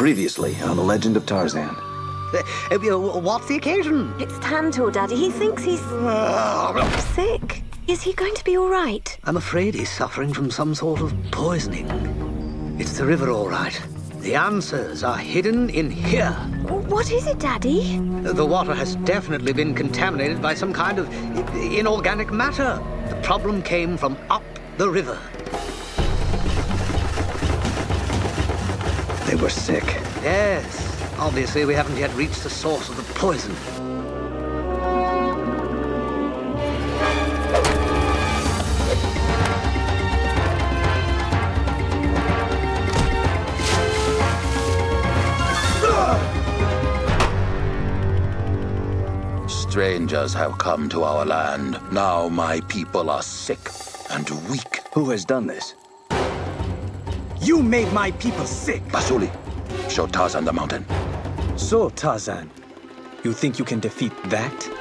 Previously on The Legend of Tarzan. Uh, uh, what's the occasion? It's Tantor, Daddy. He thinks he's sick. Is he going to be all right? I'm afraid he's suffering from some sort of poisoning. It's the river, all right. The answers are hidden in here. What is it, Daddy? The water has definitely been contaminated by some kind of inorganic matter. The problem came from up the river. They were sick. Yes. Obviously, we haven't yet reached the source of the poison. Strangers have come to our land. Now my people are sick and weak. Who has done this? You made my people sick! Basuli, show Tarzan the mountain. So, Tarzan, you think you can defeat that?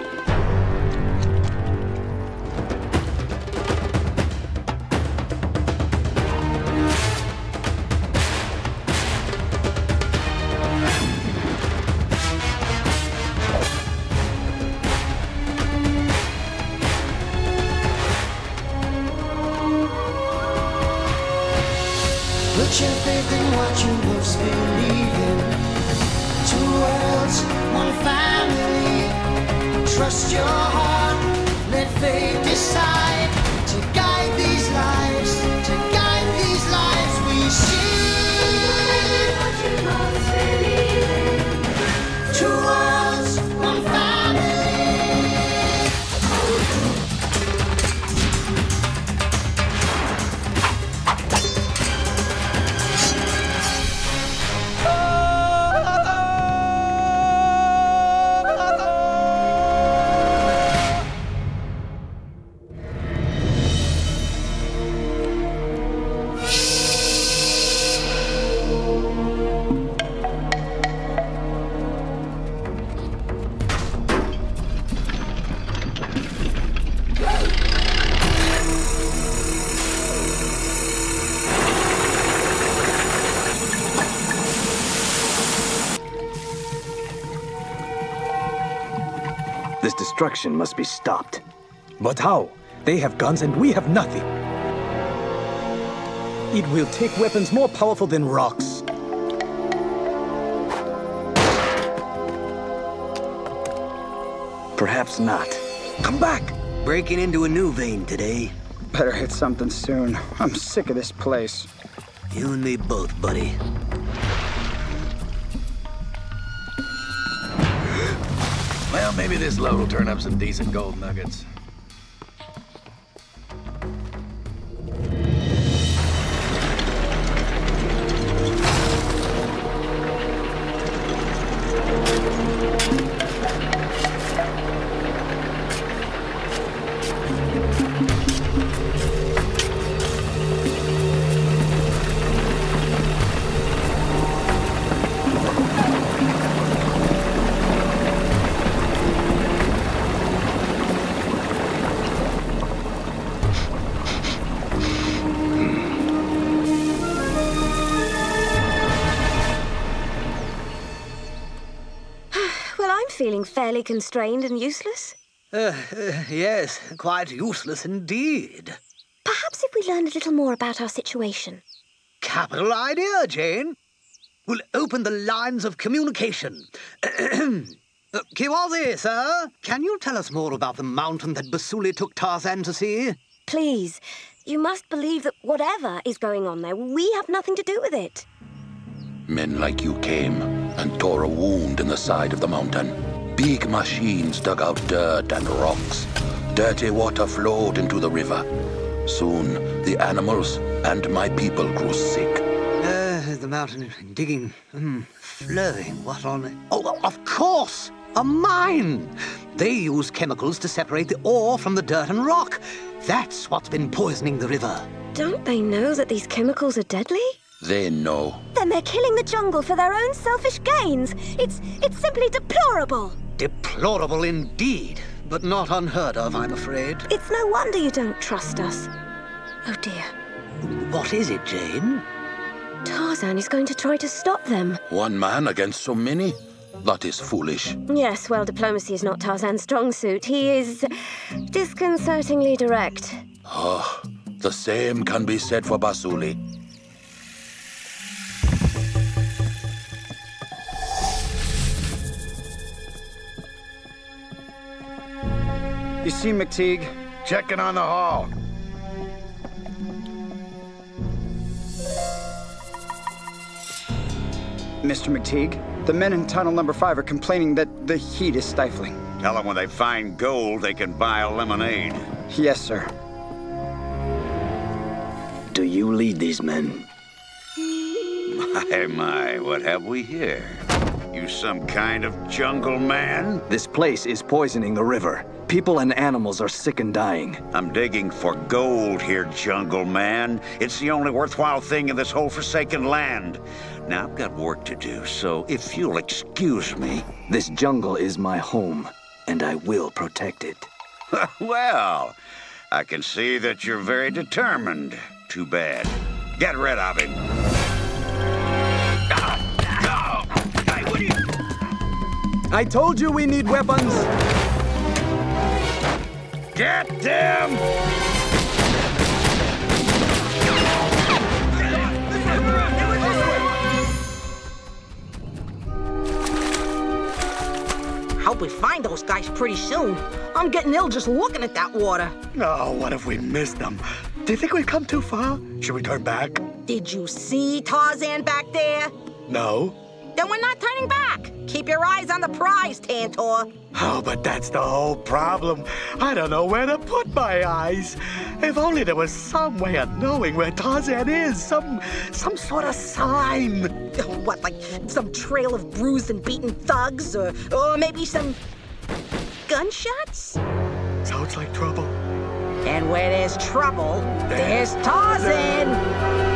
Put your faith in what you most believe in. Two worlds, one family. Trust your heart, let faith decide destruction must be stopped. But how? They have guns and we have nothing. It will take weapons more powerful than rocks. Perhaps not. Come back! Breaking into a new vein today. Better hit something soon. I'm sick of this place. You and me both, buddy. Maybe this load will turn up some decent gold nuggets. Feeling constrained and useless. Uh, uh, yes, quite useless indeed. Perhaps if we learned a little more about our situation. Capital idea, Jane. We'll open the lines of communication. Uh, Kiwazi, sir, can you tell us more about the mountain that Basuli took Tarzan to see? Please, you must believe that whatever is going on there, we have nothing to do with it. Men like you came and tore a wound in the side of the mountain. Big machines dug out dirt and rocks. Dirty water flowed into the river. Soon, the animals and my people grew sick. Uh, the mountain digging, mm, flowing, what on it? Oh, of course! A mine! They use chemicals to separate the ore from the dirt and rock. That's what's been poisoning the river. Don't they know that these chemicals are deadly? They know. Then they're killing the jungle for their own selfish gains. It's it's simply deplorable. Deplorable indeed, but not unheard of, I'm afraid. It's no wonder you don't trust us. Oh dear. What is it, Jane? Tarzan is going to try to stop them. One man against so many? That is foolish. Yes, well, diplomacy is not Tarzan's strong suit. He is disconcertingly direct. Oh, the same can be said for Basuli. You see McTeague? Checking on the haul. Mr. McTeague, the men in tunnel number five are complaining that the heat is stifling. Tell them when they find gold, they can buy a lemonade. Yes, sir. Do you lead these men? My, my, what have we here? You some kind of jungle man? This place is poisoning the river. People and animals are sick and dying. I'm digging for gold here, jungle man. It's the only worthwhile thing in this whole forsaken land. Now, I've got work to do, so if you'll excuse me. This jungle is my home, and I will protect it. well, I can see that you're very determined. Too bad. Get rid of him. Ah, I told you we need weapons! Get them! Hope we find those guys pretty soon. I'm getting ill just looking at that water. Oh, what if we missed them? Do you think we've come too far? Should we turn back? Did you see Tarzan back there? No. Then we're not turning back. Keep your eyes on the prize, Tantor. Oh, but that's the whole problem. I don't know where to put my eyes. If only there was some way of knowing where Tarzan is. Some some sort of sign. What, like some trail of bruised and beaten thugs? Or, or maybe some gunshots? Sounds like trouble. And where there's trouble, there's Tarzan. Don't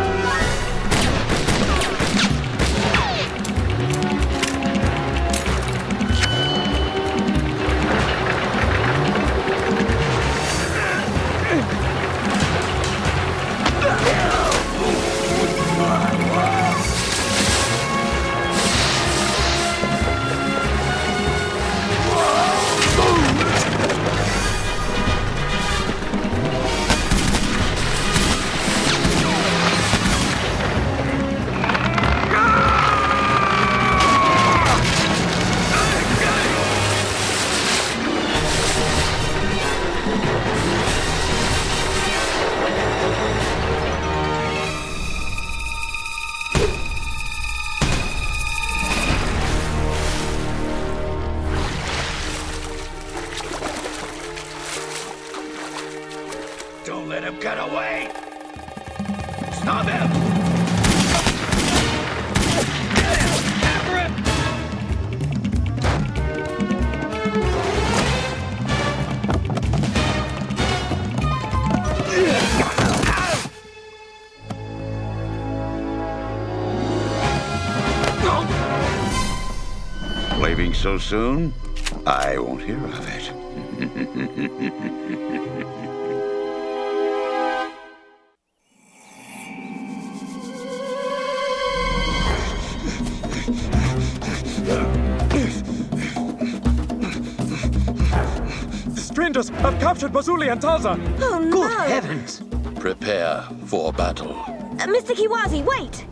Stop him. After him. Leaving so soon? I won't hear of it. strangers have captured Basuli and Tarzan! Oh, no. Good heavens! Prepare for battle. Uh, Mr. Kiwazi, wait!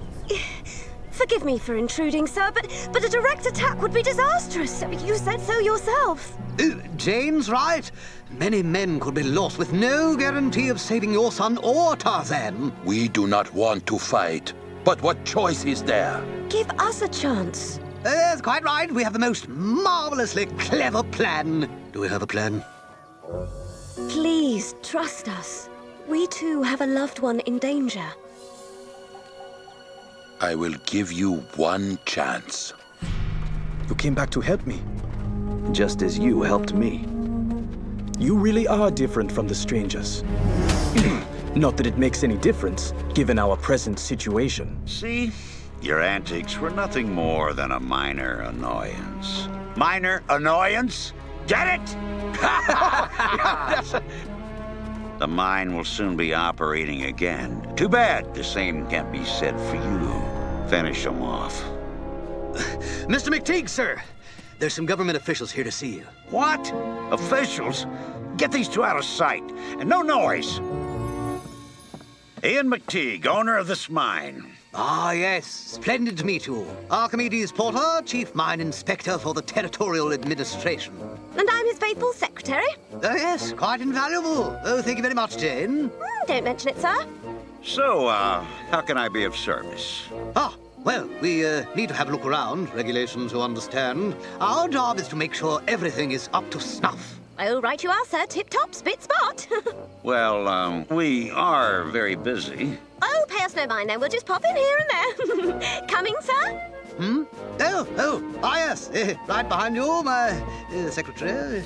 Forgive me for intruding, sir, but, but a direct attack would be disastrous. You said so yourself. Uh, Jane's right. Many men could be lost with no guarantee of saving your son or Tarzan. We do not want to fight. But what choice is there? Give us a chance. That's quite right. We have the most marvelously clever plan. Do we have a plan? Please trust us. We too have a loved one in danger. I will give you one chance. You came back to help me. Just as you helped me. You really are different from the strangers. Not that it makes any difference, given our present situation. See? Your antics were nothing more than a minor annoyance. Minor annoyance? Get it? the mine will soon be operating again. Too bad the same can't be said for you. Finish them off. Mr. McTeague, sir. There's some government officials here to see you. What? Officials? Get these two out of sight. And no noise. Ian McTeague, owner of this mine. Ah, yes. Splendid to meet you. Archimedes Porter, Chief Mine Inspector for the Territorial Administration. And I'm his faithful secretary. Oh, yes, quite invaluable. Oh, thank you very much, Jane. Mm, don't mention it, sir. So, uh, how can I be of service? Ah, well, we uh, need to have a look around, regulations to understand. Our job is to make sure everything is up to snuff. Oh, right you are, sir. Tip-top, spit spot. Well, um, we are very busy. oh, pay us no mind then. We'll just pop in here and there. Coming, sir? Hmm? Oh, oh, ah, yes. eh, right behind you, my uh, secretary.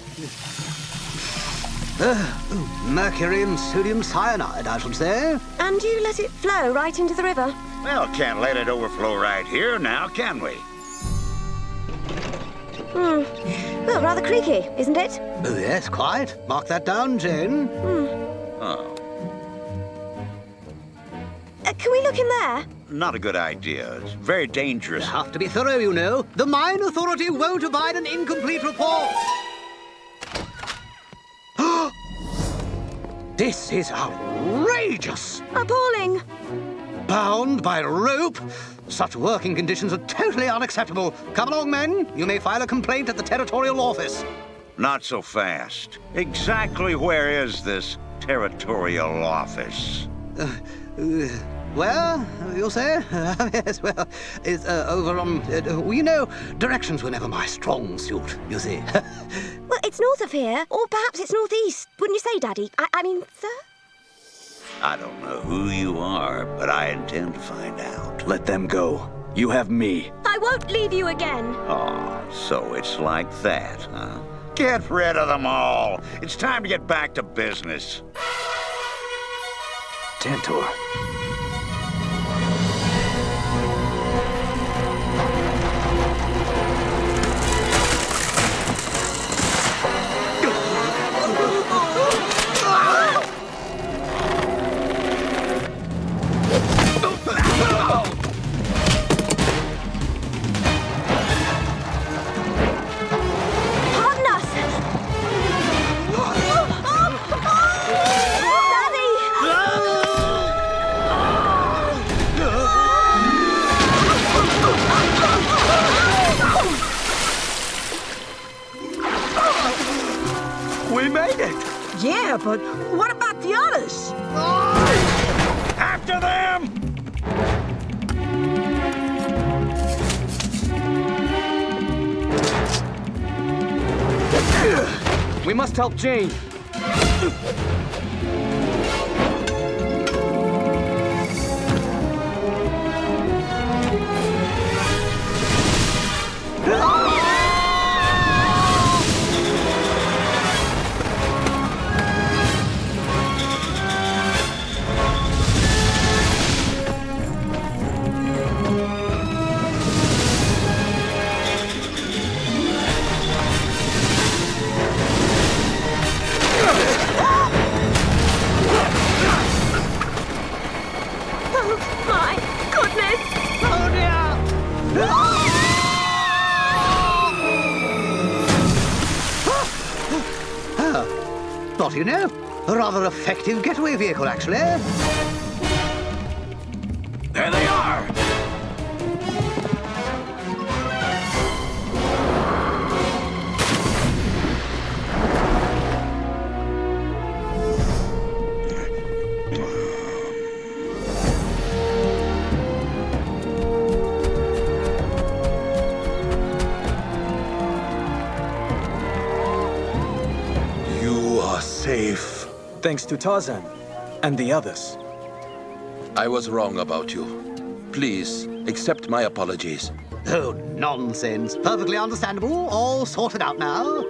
Uh, oh, mercury and sodium cyanide, I should say. And you let it flow right into the river. Well, can't let it overflow right here now, can we? Hmm. Well, rather creaky, isn't it? Oh, yes, quite. Mark that down, Jane. Oh, Uh, can we look in there? not a good idea. It's very dangerous. You have to be thorough, you know. The Mine Authority won't abide an incomplete report. this is outrageous. Appalling. Bound by rope? Such working conditions are totally unacceptable. Come along, men. You may file a complaint at the territorial office. Not so fast. Exactly where is this territorial office? Uh, uh, where, you'll say? yes, well, it's uh, over on... Uh, you know, directions were never my strong suit, you see. Well, it's north of here, or perhaps it's northeast. Wouldn't you say, Daddy? I, I mean, sir? I don't know who you are, but I intend to find out. Let them go. You have me. I won't leave you again. Oh, so it's like that, huh? Get rid of them all. It's time to get back to business. Tantor. We must help Jane. Oh, you know? A rather effective getaway vehicle, actually. Safe. Thanks to Tarzan and the others. I was wrong about you. Please, accept my apologies. Oh, nonsense. Perfectly understandable. All sorted out now.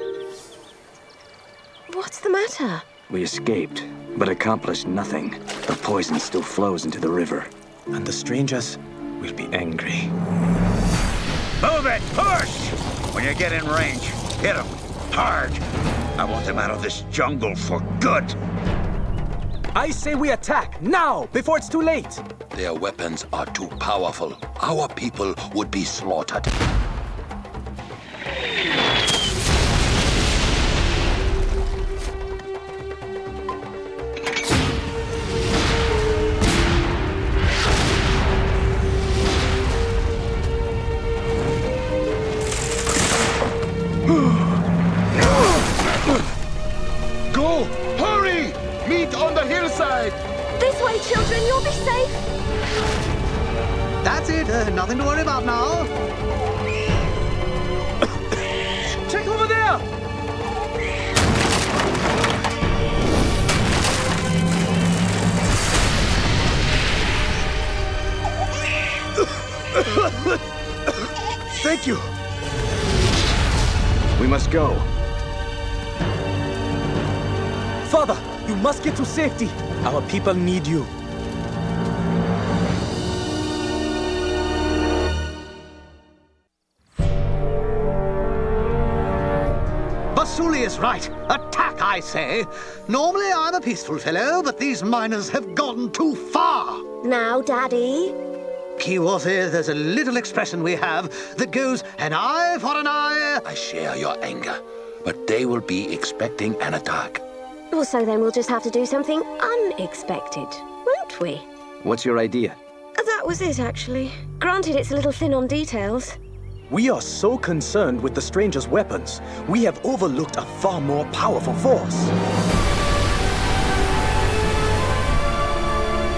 What's the matter? We escaped, but accomplished nothing. The poison still flows into the river. And the strangers will be angry. Move it! Push! When you get in range, hit them. Hard. I want them out of this jungle for good. I say we attack, now, before it's too late! Their weapons are too powerful. Our people would be slaughtered. Nothing to worry about now. Check over there! Thank you. We must go. Father, you must get to safety. Our people need you. Basuli is right. Attack, I say. Normally I'm a peaceful fellow, but these miners have gone too far. Now, Daddy. Kiwazi, there's a little expression we have that goes an eye for an eye. I share your anger, but they will be expecting an attack. Well, so then we'll just have to do something unexpected, won't we? What's your idea? That was it, actually. Granted, it's a little thin on details. We are so concerned with the stranger's weapons, we have overlooked a far more powerful force.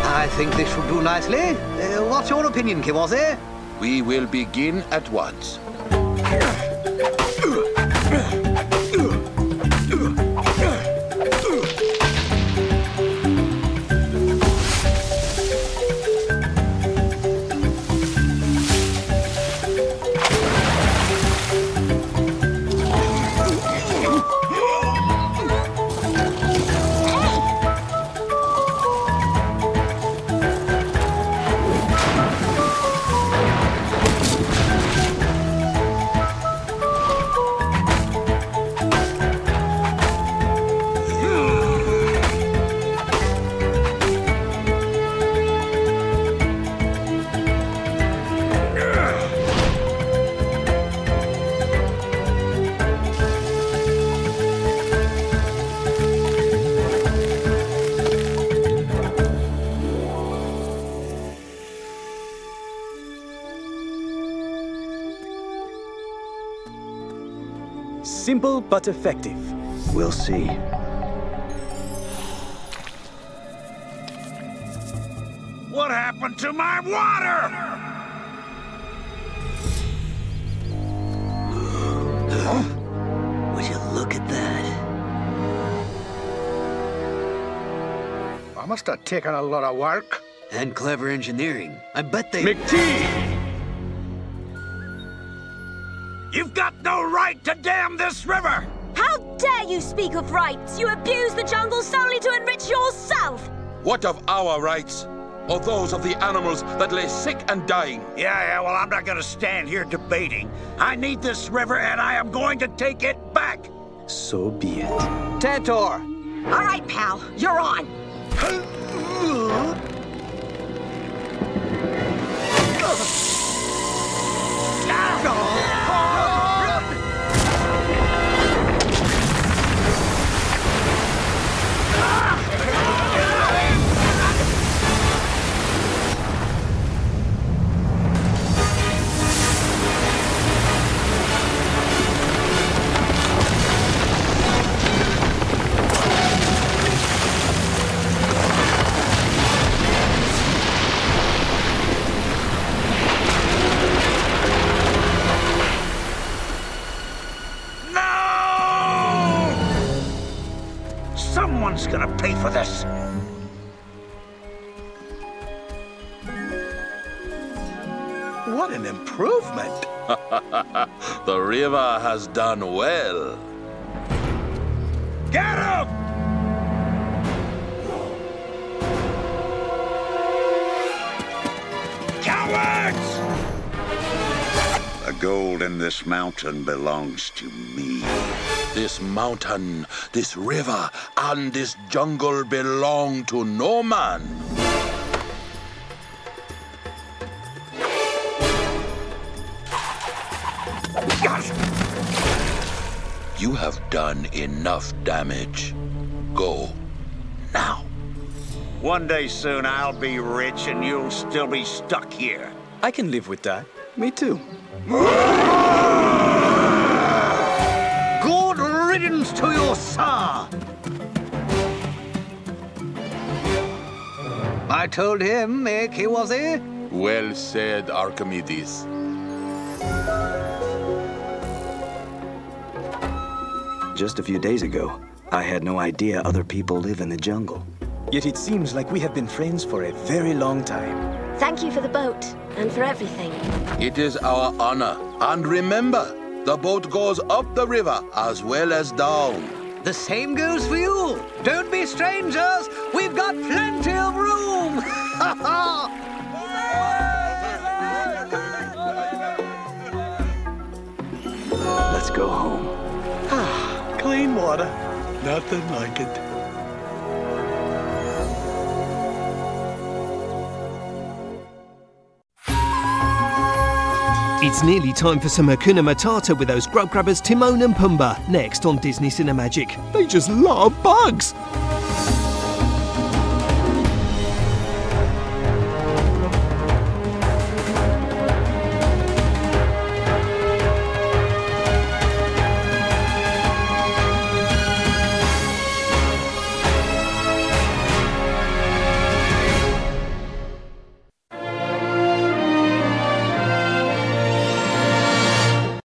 I think this should do nicely. Uh, what's your opinion, Kiwazi? We will begin at once. Simple but effective. We'll see. What happened to my water? Would you look at that? I must have taken a lot of work. And clever engineering. I bet they... McTee! To this river! How dare you speak of rights? You abuse the jungle solely to enrich yourself! What of our rights? Or those of the animals that lay sick and dying? Yeah, yeah, well, I'm not gonna stand here debating. I need this river, and I am going to take it back! So be it. Tantor! All right, pal, you're on. No! The river has done well. Get him! Cowards! The gold in this mountain belongs to me. This mountain, this river, and this jungle belong to no man. You have done enough damage. Go. Now. One day soon I'll be rich and you'll still be stuck here. I can live with that. Me too. Good riddance to you, sir! I told him, eh, he was he? Well said, Archimedes. Just a few days ago, I had no idea other people live in the jungle. Yet it seems like we have been friends for a very long time. Thank you for the boat and for everything. It is our honor. And remember, the boat goes up the river as well as down. The same goes for you. Don't be strangers. We've got plenty of room. Let's go home. Clean water. Nothing like it. It's nearly time for some Hakuna Matata with those grub grabbers Timon and Pumbaa, next on Disney Cinemagic. They just love bugs.